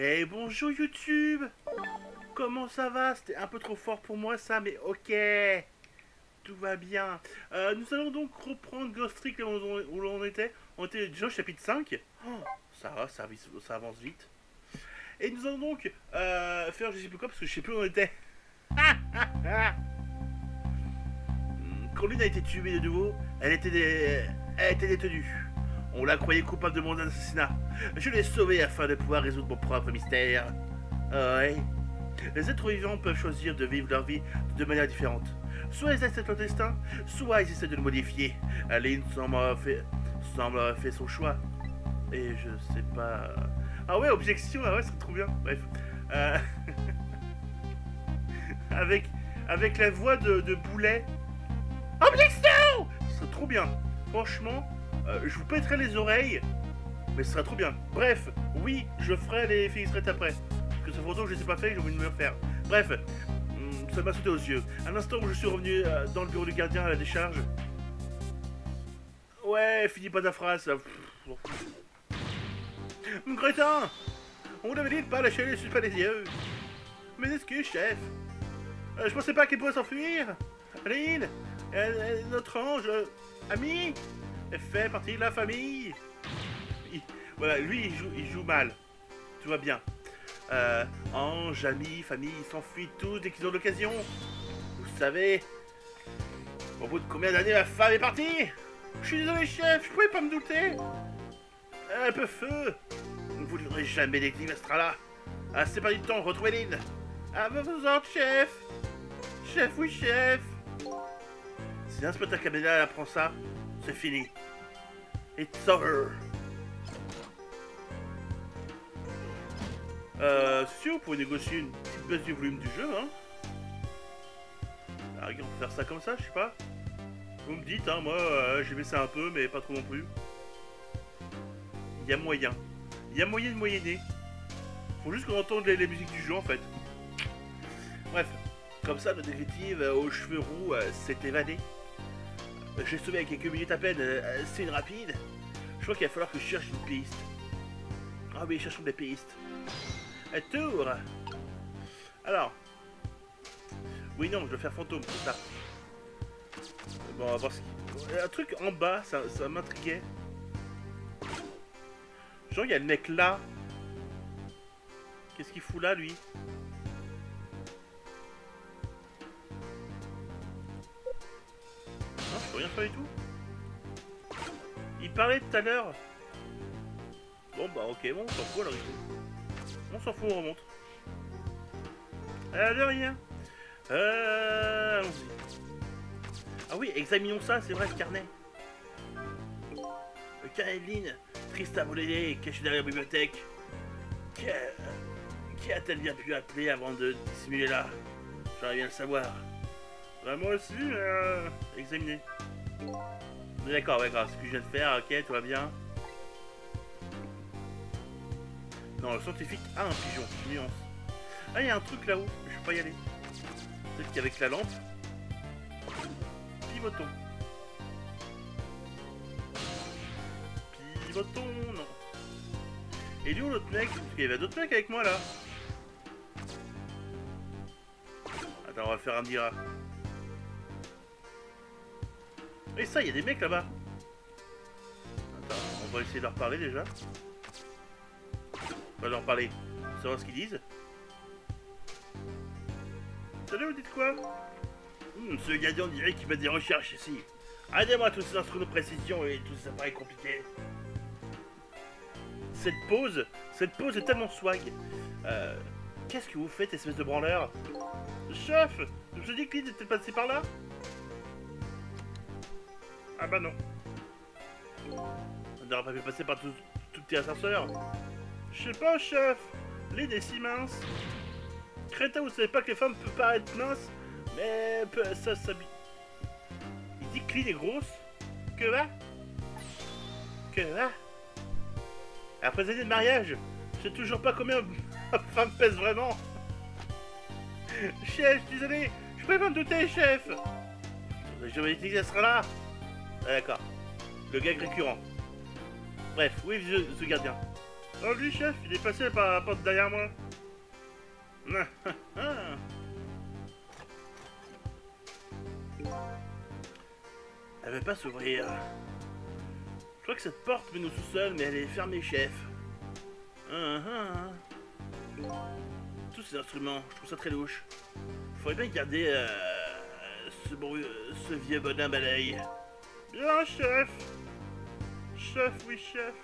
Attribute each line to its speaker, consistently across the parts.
Speaker 1: Eh bonjour YouTube Comment ça va? C'était un peu trop fort pour moi ça, mais ok Tout va bien. Euh, nous allons donc reprendre Ghost Trick où l'on était. On était déjà au chapitre 5. Oh, ça va, ça, avance vite. Et nous allons donc euh, faire je sais plus quoi parce que je sais plus où on était. Quand l'une a été tuée de nouveau, elle était, elle était détenue. On la croyait coupable de mon assassinat. Je l'ai sauvée afin de pouvoir résoudre mon propre mystère. Ouais. Les êtres vivants peuvent choisir de vivre leur vie de manière différente. Soit ils acceptent leur destin, soit ils essaient de le modifier. Aline semble avoir fait, son choix. Et je sais pas... Ah ouais, objection, ah ouais, c'est trop bien. Bref. Euh... avec, avec la voix de, de Boulet. Objection C'est trop bien. Franchement, euh, je vous pèterai les oreilles, mais ce sera trop bien. Bref, oui, je ferai les Félix après. Parce que ce photo, je ne les ai pas fait, j'ai envie de me le faire. Bref, hmm, ça m'a sauté aux yeux. Un instant où je suis revenu euh, dans le bureau du gardien à la décharge. Ouais, finis pas ta phrase. Crétin On avait dit de pas lâcher les suspens des yeux. Mais excuse, chef. Euh, je pensais pas qu'il pouvait s'enfuir? Aline, notre ange, ami, fait partie de la famille. voilà, lui, il joue, il joue mal. Tout va bien. Euh, ange, ami, famille, ils s'enfuient tous dès qu'ils ont l'occasion. Vous savez, au bout de combien d'années ma femme est partie? Je suis désolé, chef, je pouvais pas me douter. Un peu feu. Vous ne jamais d'église sera là. Ah, c'est pas du temps, retrouvez Lynn. Ah, vous en chef. Chef, oui, chef. Si l'inspecteur Cabella apprend ça, c'est fini. It's over. Euh, si on pouvait négocier une petite baisse du volume du jeu, hein. Ah, on peut faire ça comme ça, je sais pas. Vous me dites, hein, moi, euh, j'ai baissé un peu, mais pas trop non plus. Il y a moyen. Il y a moyen de moyenner. Faut juste qu'on entende les, musiques du jeu, en fait. Bref, comme ça, notre détective euh, aux cheveux roux euh, s'est évadé. J'ai sauvé à quelques minutes à peine, euh, c'est une rapide. Je crois qu'il va falloir que je cherche une piste. Ah oui, cherchons des pistes. Un tour Alors. Oui, non, je dois faire fantôme, c'est ça. Bon, on va voir ce qu'il... Un truc en bas, ça, ça m'intriguait. Genre, il y a le mec là. Qu'est-ce qu'il fout là, lui? Rien faire du tout Il parlait tout à l'heure. Bon bah ok, bon, on s'en fout alors. On s'en fout, on remonte. Euh, de rien. Euh. Ah oui, examinons ça, c'est vrai, le carnet. Le carnet de. Triste à voler, caché derrière la bibliothèque. Qui, qui a-t-elle bien pu appeler avant de dissimuler là? J'aurais bien le savoir. Bah, moi aussi, euh, examiner. D'accord, ouais, ce que je viens de faire, ok, tout va bien. Non, le scientifique a un pigeon, nuance. Ah, il y a un truc là-haut, je vais pas y aller. Peut-être qu'avec la lampe. Pivotons. Pivotons, non. Et lui, l'autre mec? Parce qu'il y avait d'autres mecs avec moi là. Attends, on va faire un miracle. Et ça, il y a des mecs là-bas. Attends, on va essayer de leur parler déjà. On va leur parler. Savoir ce qu'ils disent. Salut, vous dites quoi? Hmm, Ce gardien dirait qu'il fait des recherches ici. Aidez-moi tous ces instruments de précision et tout ça paraît compliqué. Cette pause, cette pause est tellement swag. Euh, Qu'est-ce que vous faites, espèce de branleur? Chef Je vous ai dit qu'il était passé par là ah bah non. On n'aurait pas pu passer par tout, tout petit ascenseur. Je sais pas, chef. L'île est si mince. Crétin, vous savez pas que les femmes peuvent paraître minces, mais ça s'habille. Il dit que l'île est grosse. Que va? Que va? Après des années de mariage, je sais toujours pas combien ma femme pèse vraiment. chef, désolé, je peux pas me douter, chef. Je vais dire sera là. Ah, d'accord. Le gag récurrent. Bref, oui, ce, ce gardien. Oh, lui, chef, il est passé par la porte derrière moi. Elle veut pas s'ouvrir. Je crois que cette porte mène au sous-sol, mais elle est fermée, chef. Tous ces instruments, je trouve ça très louche. Faudrait bien garder euh, ce, ce vieux bonhomme à l'œil. Bien, chef. Chef, oui, chef.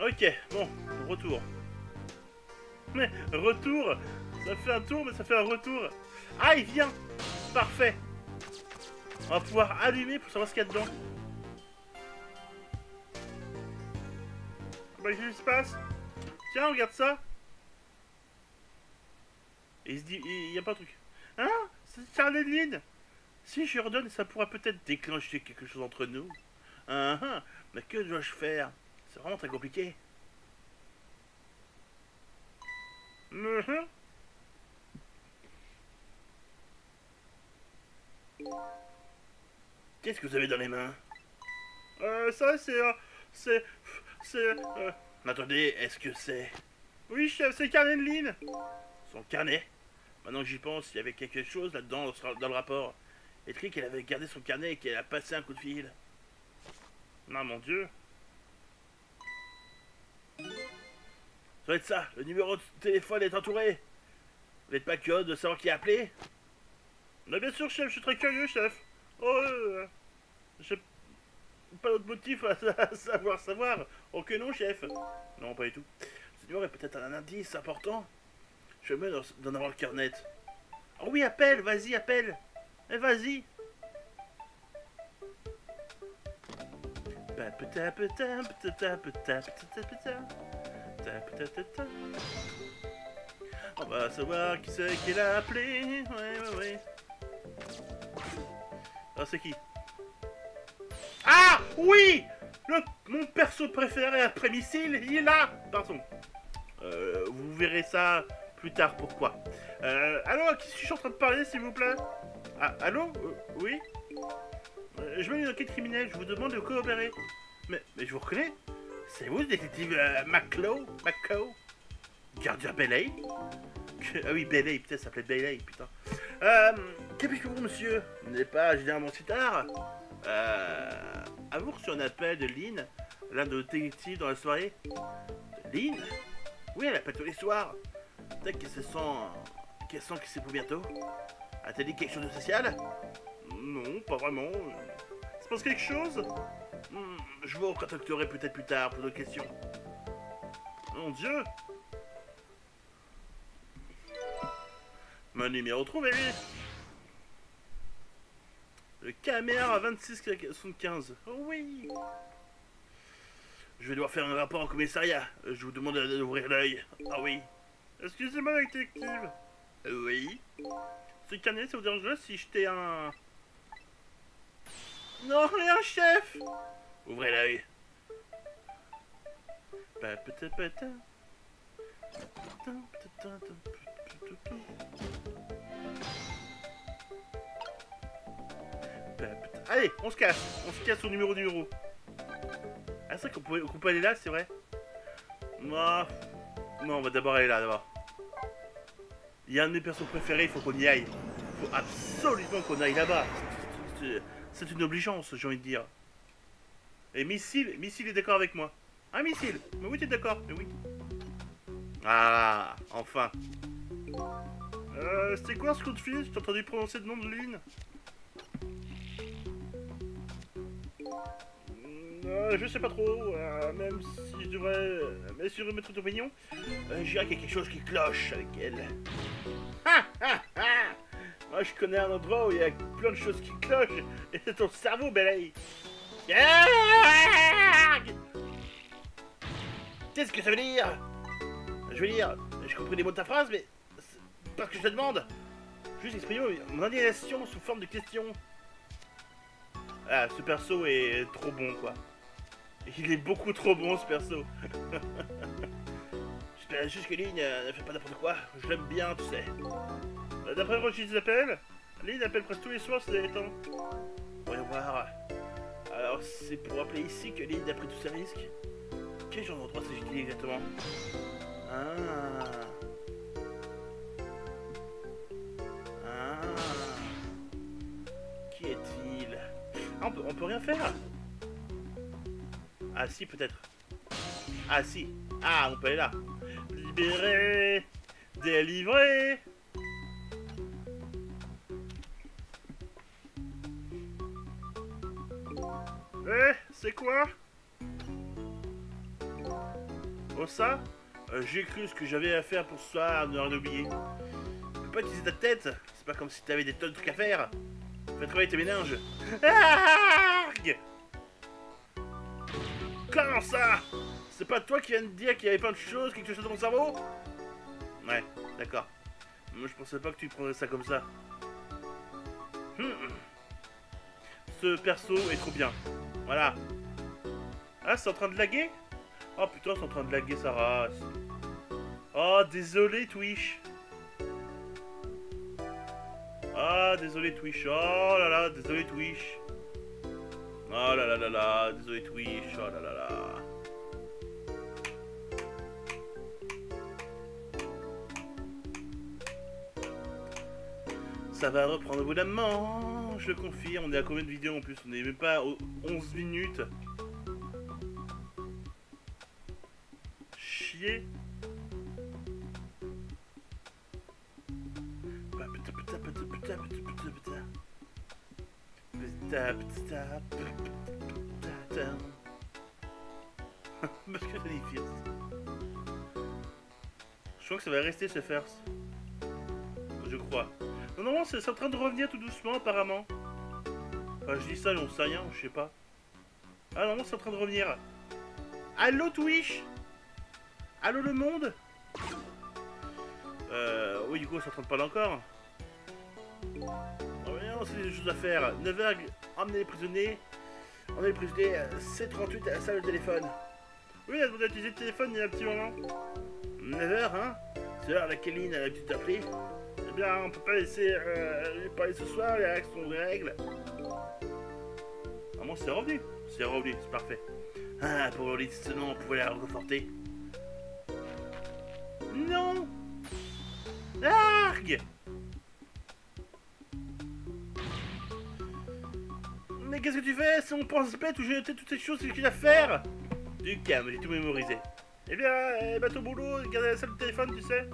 Speaker 1: Ok, bon, retour. Mais, retour Ça fait un tour, mais ça fait un retour. Ah, il vient Parfait On va pouvoir allumer pour savoir ce qu'il y a dedans. Bah, qu'est-ce qui se passe? Tiens, regarde ça Et il se dit, il n'y a pas de truc. Hein? C'est Charlie Lynn Si je redonne, ça pourra peut-être déclencher quelque chose entre nous. Hein, hein. Mais que dois-je faire? C'est vraiment très compliqué. Mhm. Qu'est-ce que vous avez dans les mains? Euh, ça c'est... Euh, c'est... C'est... Euh... Attendez, est-ce que c'est... Oui, chef, c'est carnet de ligne Son carnet Maintenant que j'y pense, il y avait quelque chose là-dedans, dans le rapport. Écrit qu'elle avait gardé son carnet et qu'elle a passé un coup de fil. Non, mon Dieu Ça doit être ça, le numéro de téléphone est entouré Vous n'êtes pas curieux de savoir qui a appelé? Mais bien sûr, chef, je suis très curieux, chef. Oh, euh, j'ai pas d'autre motif à, savoir savoir. Oh que non, chef. Non, pas du tout. Ce numéro est peut-être un indice important. Je vais d'en avoir le cœur net. Oh oui, appelle, vas-y, appelle. Eh, vas-y. On va savoir qui c'est qui l'a appelé. Ouais, ouais, ouais. Ah, c'est qui? Ah Oui Le, Mon perso préféré après missile, il est là Pardon. Euh, vous verrez ça plus tard, pourquoi. Euh, allô, qui suis-je en train de parler, s'il vous plaît? Ah, allô euh, Oui euh, Je mets une enquête criminelle, je vous demande de coopérer. Mais, je vous reconnais C'est vous, détective euh, McClow McClow Gardien Bailey Ah oui, Bailey, putain, ça s'appelait Bailey, putain. Euh, qu'est-ce monsieur Vous n'êtes pas généralement si tard Euh... Avez-vous reçu un appel de Lynn, l'un de nos détectives dans la soirée Lynn Oui, elle appelle tous les soirs. Peut-être qu'elle se sent... qu'elle sent que c'est pour bientôt. A-t-elle dit quelque chose de social Non, pas vraiment. C'est pense quelque chose hmm, Je vous recontacterai peut-être plus tard pour d'autres questions. Mon Dieu Mon numéro trouvé Le caméra 2675. Oh oui Je vais devoir faire un rapport au commissariat. Je vous demande d'ouvrir l'œil. Ah oui. Excusez-moi, détective. Oui. Ce carnet, ça vous dérange si j'étais un... Non, rien, chef Ouvrez l'œil. Allez, on se casse. On se casse au numéro numéro. Ah, c'est vrai qu'on peut, peut aller là, c'est vrai. Non, on va d'abord aller là, d'abord. Il y a un de mes persos préférés, il faut qu'on y aille. Il faut absolument qu'on aille là-bas. C'est une obligeance, j'ai envie de dire. Et Missile, Missile est d'accord avec moi. Ah, Missile Mais oui, t'es d'accord, mais oui. Ah, enfin. Euh, c'était quoi ce coup de fil? J'ai entendu prononcer le nom de Lynn euh, Je sais pas trop, euh, même si je devrais... Euh, je mettre une opinion, euh, je dirais qu'il y a quelque chose qui cloche avec elle. Moi je connais un endroit où il y a plein de choses qui clochent, et c'est ton cerveau, Belay Qu'est-ce que ça veut dire? Je veux dire, j'ai compris les mots de ta phrase, mais pas ce que je te demande. Juste exprimer mon indignation sous forme de question. Ah, ce perso est trop bon, quoi. Il est beaucoup trop bon, ce perso. J'espère juste que Lynn euh, ne fait pas n'importe quoi. Je l'aime bien, tu sais. Euh, d'après le des appels, Lynn appelle presque tous les soirs ces derniers temps. Voyons voir. Alors, c'est pour appeler ici que Lynn a pris tous ses risques Quel genre d'endroit s'agit-il exactement? Ah on peut, rien faire. Ah si, peut-être. Ah si. Ah, on peut aller là. Libéré Délivré Eh, c'est quoi? Oh ça? Euh, J'ai cru ce que j'avais à faire pour soir, ne rien oublier. Tu peux pas utiliser ta tête. C'est pas comme si t'avais des tonnes de trucs à faire. Fais travailler tes méninges. Arrgh Comment ça? C'est pas toi qui viens de dire qu'il y avait plein de choses qui te dans ton cerveau? Ouais, d'accord. Moi je pensais pas que tu prendrais ça comme ça. Hmm. Ce perso est trop bien. Voilà. Ah, c'est en train de laguer? Oh putain, c'est en train de laguer sa race. Oh, désolé Twitch. Ah, désolé Twitch. Oh là là, désolé Twitch. Oh là là là là, désolé Twitch. Oh là là là. Ça va reprendre au bout d'un moment, je confirme. On est à combien de vidéos en plus? On est même pas aux 11 minutes. Chier. Va rester ce first. Je crois. Non, non, c'est en train de revenir tout doucement, apparemment. Enfin, je dis ça, on sait rien, je sais pas. Ah non, c'est en train de revenir. Allô, Twitch? Allô, le monde? Euh... Oui, du coup, c'est en train de parler encore. Oh, non, c'est des choses à faire. 9h, emmener les prisonniers. Emmener les prisonniers, C38 à la salle de téléphone. Oui, elle a demandé le téléphone il y a un petit moment. 9h, hein C'est l'heure à laquelle Lynn a l'habitude d'appeler bien, on peut pas laisser euh, parler ce soir, les règles sont des règles. Ah, moi, c'est revenu. C'est revenu, c'est parfait. Ah, pour Lynn, sinon, on pouvait la reconforter. Non Argue Mais qu'est-ce que tu fais? Si on pense bête ou j'ai noté toutes ces choses qu'il y a à faire Du calme, j'ai tout mémorisé. Eh bien, eh ben, ton boulot, garder la salle de téléphone, tu sais.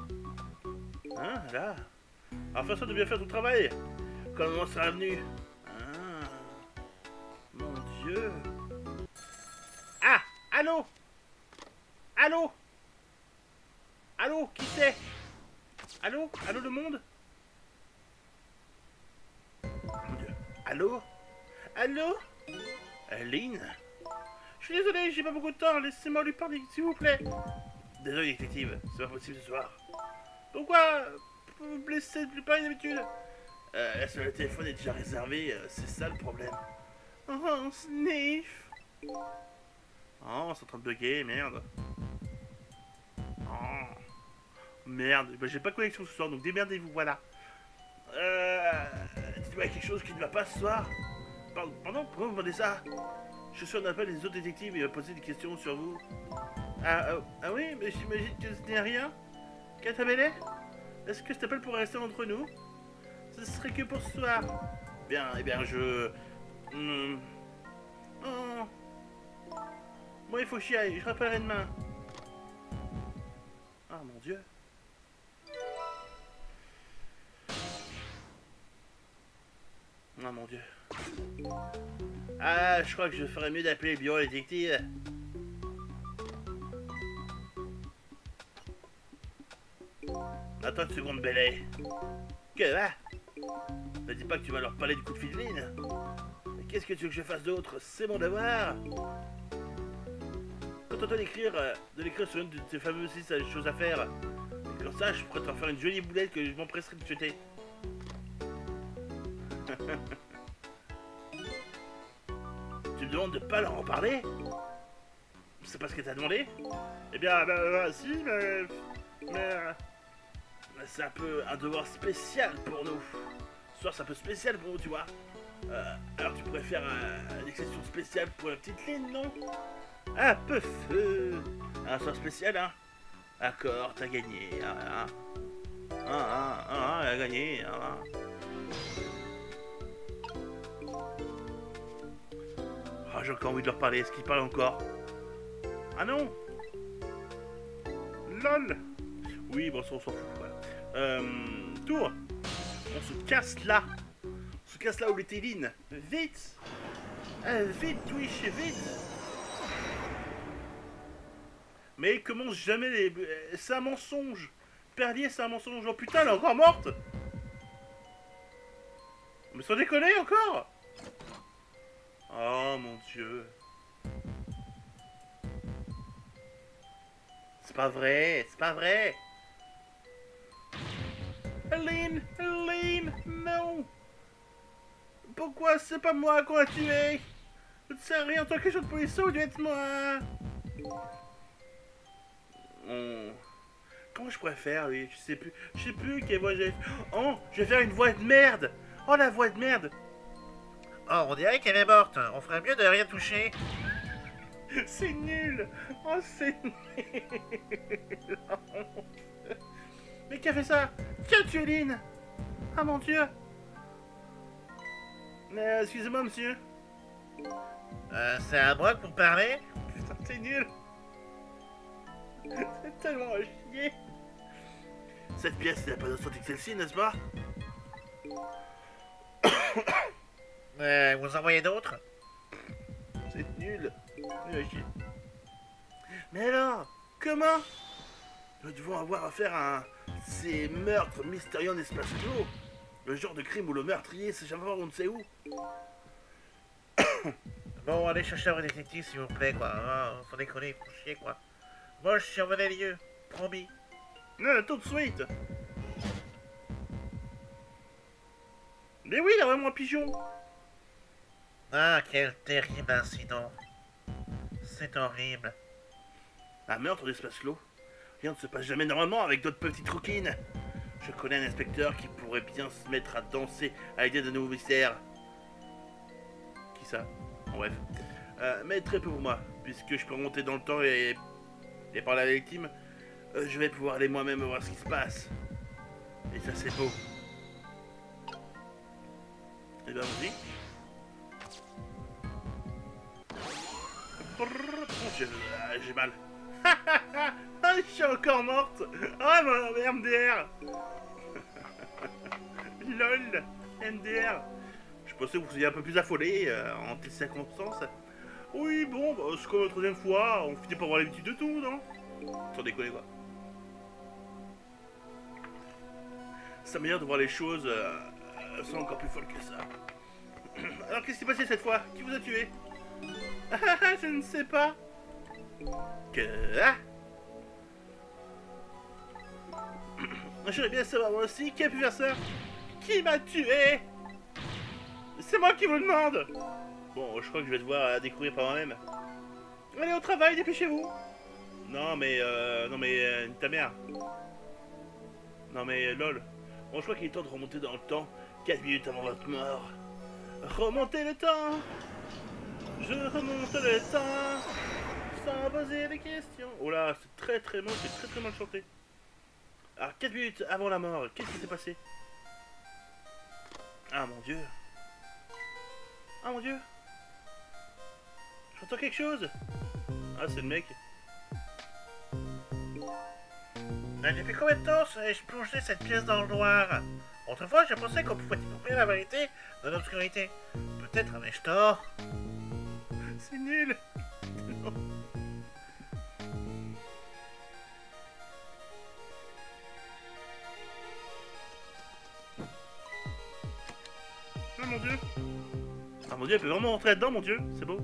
Speaker 1: Hein, là alors fais de bien faire ton travail. Comment sera venu Ah. Mon Dieu. Ah Allô? Allô? Allô Qui c'est? Allô? Allô le monde? Mon Dieu. Allô? Allô? Aline Je suis désolé, j'ai pas beaucoup de temps. Laissez-moi lui parler, s'il vous plaît. Désolé, détective. C'est pas possible ce soir. Pourquoi vous blesser plus pas d'habitude euh, Le téléphone est déjà réservé, euh, c'est ça le problème. Oh, sniff Oh, c'est en train de bugger, merde. Oh, merde, bah, j'ai pas de connexion ce soir, donc démerdez-vous, voilà. Euh, dites-moi quelque chose qui ne va pas ce soir. Pardon, pardon pourquoi vous demandez ça? Je suis en appel des autres détectives et il va poser des questions sur vous. Ah, euh, ah oui, mais j'imagine que ce n'est rien. Qu'est-ce est-ce que cet appel pourrait rester entre nous? Ce serait que pour ce soir. Bien, eh bien, je... Hmm. Oh. Bon, il faut chier, je rappellerai demain. Ah, mon Dieu. Ah, mon Dieu. Ah, je crois que je ferais mieux d'appeler le bureau détective. Attends une seconde, Belay. Que va Ne dis pas que tu vas leur parler du coup de fideline. Qu'est-ce que tu veux que je fasse d'autre? C'est mon devoir. Quand on d'écrire, euh, de l'écrire sur une de tes fameuses choses à faire, comme ça, je pourrais t'en faire une jolie boulette que je m'empresserai de jeter. tu me demandes de pas leur en parler C'est pas ce que t'as demandé Eh bien, bah, bah, si, mais... Mais... C'est un peu un devoir spécial pour nous. Ce soir, c'est un peu spécial pour nous, tu vois. Euh, alors tu pourrais faire euh, une exception spéciale pour la petite ligne, non? Un peu feu Un sort spécial, hein D'accord, t'as gagné. Ah, ah, ah, elle a gagné. Ah. Ah, j'ai encore envie de leur parler. Est-ce qu'ils parlent encore? Ah non LOL Oui, bon, ça, on s'en fout. Voilà. Euh, tour On se casse là On se casse là où était Lynn. Vite euh, Vite, Twitch, vite Mais il commence jamais les... C'est un mensonge Perlier, c'est un mensonge. Oh putain, elle est encore morte Mais sans déconner encore Oh mon dieu. C'est pas vrai, c'est pas vrai. Aline, Aline, non. Pourquoi c'est pas moi qu'on a tué? Ne sais rien, toi quelque chose de police, ou être moi. Comment je pourrais faire, oui? Je sais plus. Je sais plus quelle voix j'ai. Oh, je vais faire une voix de merde. Oh la voix de merde.
Speaker 2: Oh, on dirait qu'elle est morte. On ferait mieux de rien toucher.
Speaker 1: C'est nul. Oh, c'est nul. Mais qui a fait ça? Qui a tué Lynn? Ah mon dieu. Euh, Excusez-moi, monsieur.
Speaker 2: Euh, c'est à moi que vous parlez?
Speaker 1: Putain, c'est nul. C'est tellement chier. Cette pièce n'a pas d'autre que celle-ci, n'est-ce pas?
Speaker 2: Euh, vous en voyez d'autres?
Speaker 1: C'est nul. Mais alors, comment? Nous devons avoir affaire à ces meurtres mystérieux en espace clos. Le genre de crime où le meurtrier s'échappe on ne sait où.
Speaker 2: bon, allez chercher un détective s'il vous plaît, quoi. Ah, faut déconner, faut chier, quoi. Moi, je surveille les lieux, promis.
Speaker 1: Non, tout de suite. Mais oui, il a vraiment un pigeon.
Speaker 2: Ah, quel terrible incident. C'est horrible.
Speaker 1: Un meurtre d'espace clos Rien ne se passe jamais normalement avec d'autres petites rouquines. Je connais un inspecteur qui pourrait bien se mettre à danser à l'idée d'un nouveau mystère. Qui ça? Bref. Euh, mais très peu pour moi, puisque je peux remonter dans le temps et, parler à la victime. Euh, je vais pouvoir aller moi-même voir ce qui se passe. Et ça c'est beau. Et eh ben vas-y. Ah, j'ai mal. Ah, je suis encore morte. Ah, mon MDR. LOL, MDR. Je pensais que vous étiez un peu plus affolé euh, en telles circonstances. Oui, bon, bah, c'est comme la troisième fois, on finit par avoir l'habitude de tout, non? Sans déconner, quoi. C'est meilleur de voir les choses euh, euh, sont encore plus folles que ça. Alors, qu'est-ce qui s'est passé cette fois? Qui vous a tué? Je ne sais pas. Que... Ah J'aimerais bien savoir moi aussi qui a pu faire ça? Qui m'a tué? C'est moi qui vous demande Bon, je crois que je vais devoir découvrir par moi-même. Allez au travail, dépêchez-vous Non mais, euh, non mais, euh, ta mère. Non mais, lol. Bon, je crois qu'il est temps de remonter dans le temps, 4 minutes avant votre mort. Remontez le temps Je remonte le temps sans poser des questions. Oh là, c'est très très mal, c'est très très mal chanté. Alors, 4 minutes avant la mort, qu'est-ce qui s'est passé? Ah mon dieu. Ah mon dieu. J'entends quelque chose? Ah, c'est le mec.
Speaker 2: depuis combien de temps ai-je plongé cette pièce dans le noir? Autrefois, je pensais qu'on pouvait découvrir la vérité dans l'obscurité. Peut-être avais-je tort.
Speaker 1: C'est nul. Ah mon dieu. Ah mon dieu, elle peut vraiment rentrer là-dedans, mon dieu. C'est beau.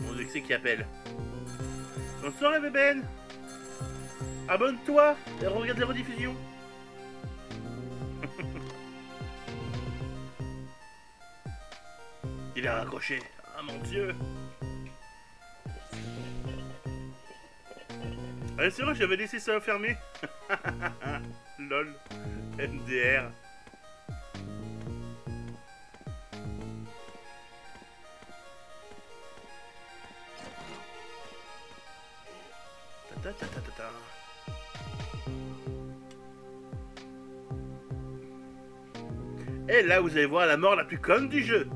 Speaker 1: Mon dieu, c'est qui appelle? Bonsoir la bébène Abonne-toi et regarde les rediffusions Il est raccroché. Ah mon dieu Ah c'est vrai, j'avais laissé ça fermé. Lol. MDR. Et là, vous allez voir la mort la plus conne du jeu.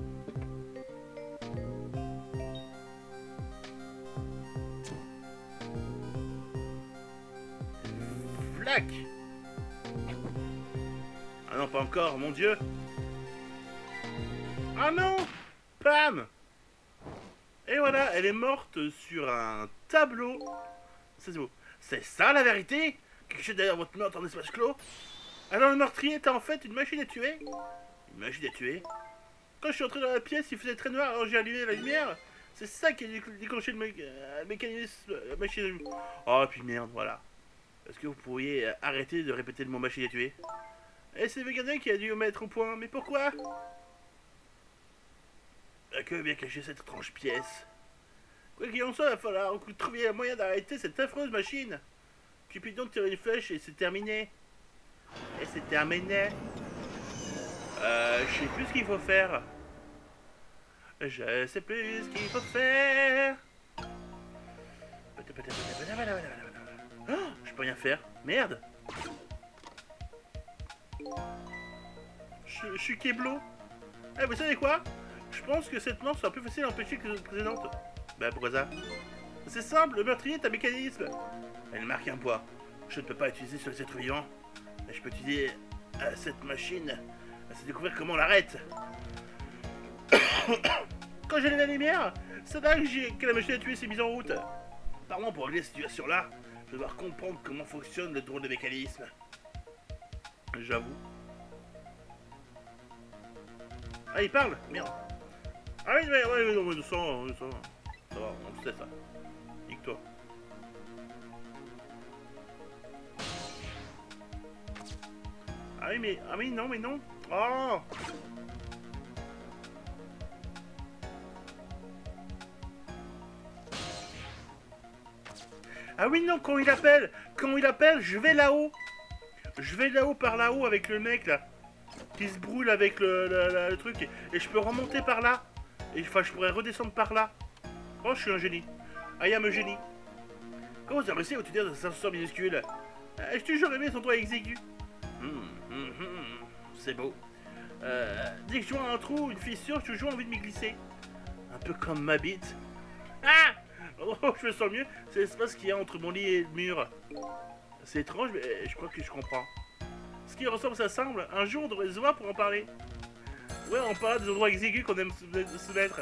Speaker 1: Flac Ah non, pas encore, mon dieu Ah non Pam Et voilà, elle est morte sur un tableau. C'est ça la vérité? Caché derrière votre meurtre en espace clos Alors le meurtrier était en fait une machine à tuer. Une machine à tuer? Quand je suis entré dans la pièce, il faisait très noir, alors j'ai allumé la lumière. C'est ça qui a décl- déclenché le euh, mécanisme euh, machine Oh, puis merde, voilà. Est-ce que vous pourriez euh, arrêter de répéter le mot machine à tuer? Et c'est Veganin qui a dû mettre au point. Mais pourquoi? Euh, Que bien cacher cette étrange pièce? Quoi qu'il en soit, il va falloir trouviez un moyen d'arrêter cette affreuse machine. Cupidon tire une flèche et c'est terminé. Et c'est terminé. Euh, je sais plus ce qu'il faut faire. Je sais plus ce qu'il faut faire. Oh, je peux rien faire. Merde. Je, suis Keblo. Eh, vous savez quoi? Je pense que cette mort sera plus facile à empêcher que la précédente. Bah, pourquoi ça? C'est simple, le meurtrier est un mécanisme. Elle marque un poids. Je ne peux pas l'utiliser sur les êtres vivants. Je peux utiliser euh, cette machine à se découvrir comment on l'arrête. Quand j'ai la lumière, c'est là que, la machine à tuer s'est mise en route. Apparemment, pour régler cette situation-là, je vais devoir comprendre comment fonctionne le drôle de mécanisme. J'avoue. Ah, il parle Merde. Ah oui, non, mais ça, ouais, ça, ça va, on sait ça. Nique-toi. Ah oui, mais, ah oui, non, mais non. Oh Ah oui, non, quand il appelle, quand il appelle, je vais là-haut. Je vais là-haut par là-haut avec le mec là. Qui se brûle avec le, truc. Et je peux remonter par là. Et enfin, je pourrais redescendre par là. Je suis un génie. I am a génie. Comment avez réussi à obtenir cet ascenseur minuscule? Euh, J'ai toujours aimé son doigt exigu? Hum, hum, hum, C'est beau. Euh, dès que je vois un trou, une fissure, j'ai toujours envie de m'y glisser. Un peu comme ma bite. Ah Oh, je me sens mieux. C'est l'espace qu'il y a entre mon lit et le mur. C'est étrange, mais je crois que je comprends. Ce qui ressemble, ça semble. Un jour, on devrait se voir pour en parler. Ouais, on parle des endroits exigus qu'on aime se mettre.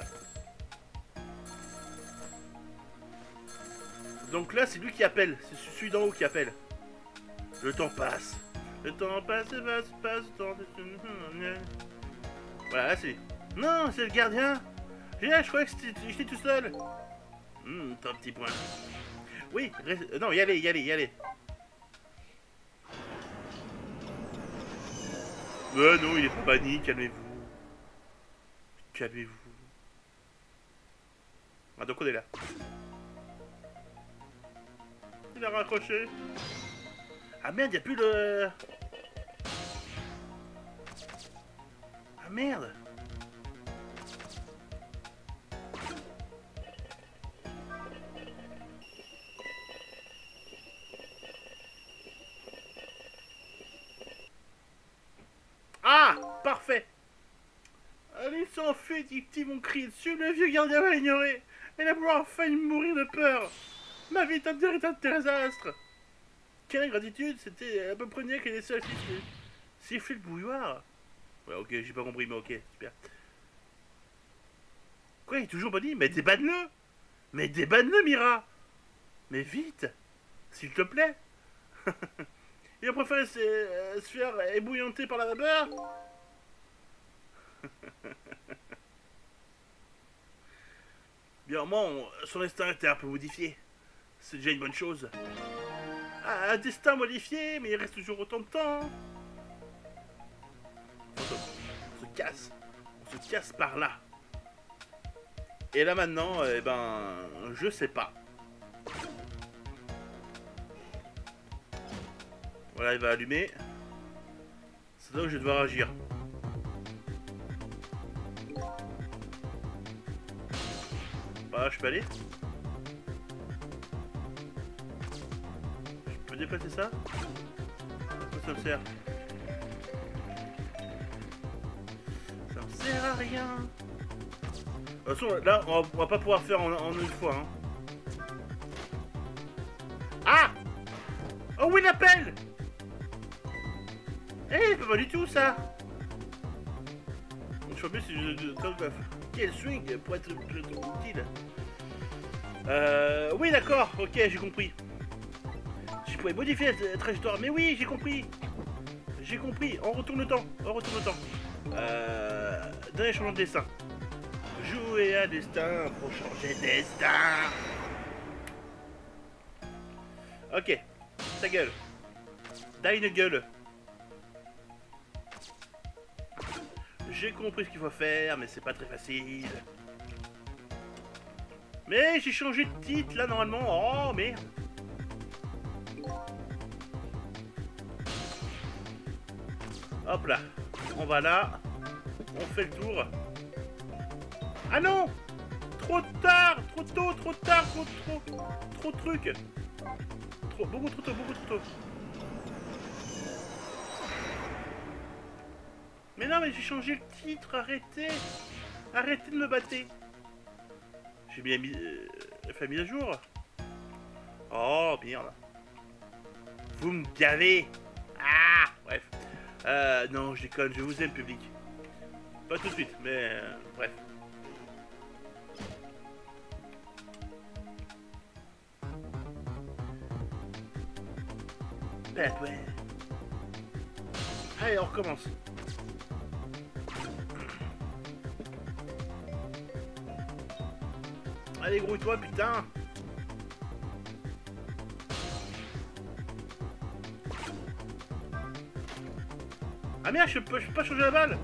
Speaker 1: Donc là, c'est lui qui appelle. C'est celui d'en haut qui appelle. Le temps passe. Le temps passe, passe, passe, le temps... Voilà, là, c'est. Non, c'est le gardien. Je croyais que j'étais tout seul. Hum, t'as un petit point. Oui, reste- euh, non, y allez, y allez, y allez. Euh, non, il est pas banni, calmez-vous. Calmez-vous. Ah, donc on est là. Il a raccroché. Ah merde, y a plus le... Ah merde Ah Parfait Allez, s'enfuit, dit petits vont crier dessus, le vieux gardien va l'ignorer. Et la vouloir failli mourir de peur. Ma vie est un désastre. Quelle ingratitude, c'était à peu près niais qu'elle est seule siffler. Le bouilloire Ouais, ok, j'ai pas compris, mais ok, super. Quoi, il est toujours banni Mais débanne-le Mais débanne-le, Mira Mais vite S'il te plaît Il a préféré se, euh, se faire ébouillanter par la vapeur Bien, moi, on- son instinct était un peu modifié. C'est déjà une bonne chose. Un destin modifié, mais il reste toujours autant de temps. On se casse. On se casse par là. Et là maintenant, eh ben, je sais pas. Voilà, il va allumer. C'est là où je vais devoir agir. Bah, je peux aller déplacer ça ça me sert Ça me sert à rien. De toute façon, là, on va, pas pouvoir faire en, une fois. Hein. Ah Oh oui, l'appel Eh, pas du tout ça Je sais plus si je... Quel swing pour être utile Euh... Oui, d'accord, ok, j'ai compris. Pourrais modifier la trajectoire, mais oui, j'ai compris J'ai compris, on retourne le temps, on retourne le temps. Euh... Dernier changement de destin. Jouer à destin pour changer de destin Ok, ta gueule. T'as une gueule. J'ai compris ce qu'il faut faire, mais c'est pas très facile. Mais j'ai changé de titre là normalement. Oh merde. Hop là. On va là. On fait le tour. Ah non Trop tard Trop tôt, trop tard, trop trop trop de trucs Trop, beaucoup trop tôt, beaucoup trop tôt. Mais non, mais j'ai changé le titre, arrêtez Arrêtez de me battre J'ai bien mis... Euh, fait mise à jour Oh, merde Vous me gavez Ah Bref. Euh, non, je déconne, je vous aime, public. Pas tout de suite, mais... euh, bref. Ben ouais. Allez, on recommence. Allez, grouille-toi, putain Ah merde, je peux, pas changer la balle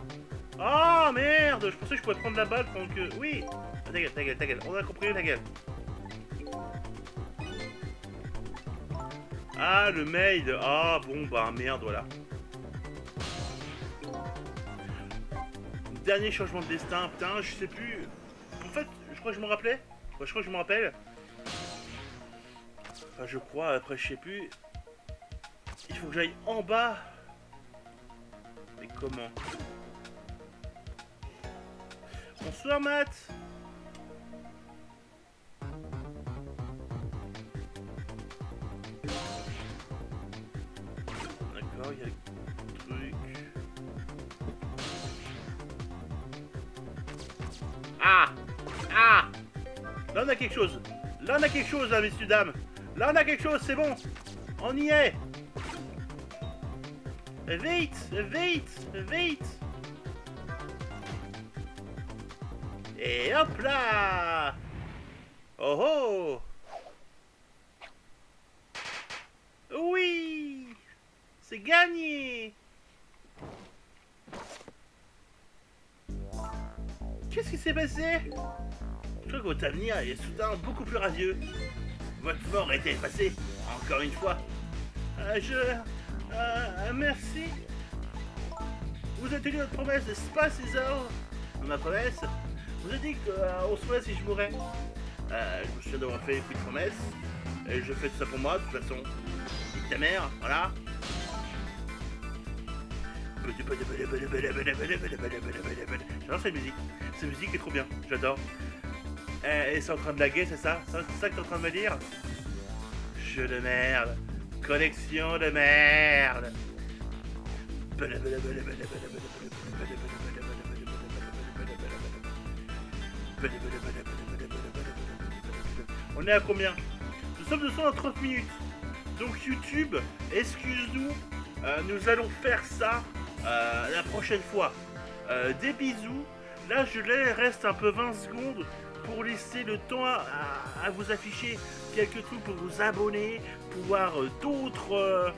Speaker 1: Oh merde Je pensais que je pouvais prendre la balle pendant que... Oui Ta gueule, ta gueule, ta gueule. On a compris, ta gueule. Ah, le mail Ah, bon, bah merde, voilà. Dernier changement de destin, putain, je sais plus... En fait, je crois que je me rappelais. Ouais, je crois que je me rappelle. Enfin, je crois, après, je sais plus. Il faut que j'aille en bas. Comment Bonsoir, Matt D'accord, il y a le truc. Ah Ah Là, on a quelque chose. Là, on a quelque chose, là, messieurs, dames. Là, on a quelque chose, c'est bon. On y est. Vite Vite Vite. Et hop là. Oh oh. Oui C'est gagné. Qu'est-ce qui s'est passé? Je crois que votre avenir est soudain beaucoup plus radieux. Votre mort a été effacée, encore une fois. Euh, je... Euh, merci. Vous avez tenu notre promesse de pas César Ma promesse Vous avez dit qu'on se ferait si je mourais. Euh, je me souviens d'avoir fait une promesse. Et je fais tout ça pour moi, de toute façon. Nique ta mère, voilà. J'adore cette musique. Cette musique est trop bien, j'adore. Et, et c'est en train de laguer, c'est ça? C'est ça que t'es en train de me dire? Jeu de merde. Connexion de merde. On est à combien? Nous sommes de 130 minutes. Donc YouTube, excuse-nous, euh, nous allons faire ça euh, la prochaine fois. Euh, des bisous. Là, je laisse reste un peu 20 secondes pour laisser le temps à, vous afficher quelques trucs pour vous abonner, pour voir euh, d'autres euh,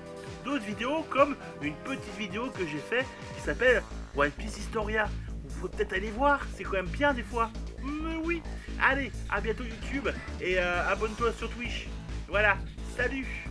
Speaker 1: d'autres vidéos comme une petite vidéo que j'ai fait qui s'appelle One Piece Historia. Vous faut peut-être aller voir, c'est quand même bien des fois. Mais oui. Allez, à bientôt YouTube et euh, abonne-toi sur Twitch. Voilà, salut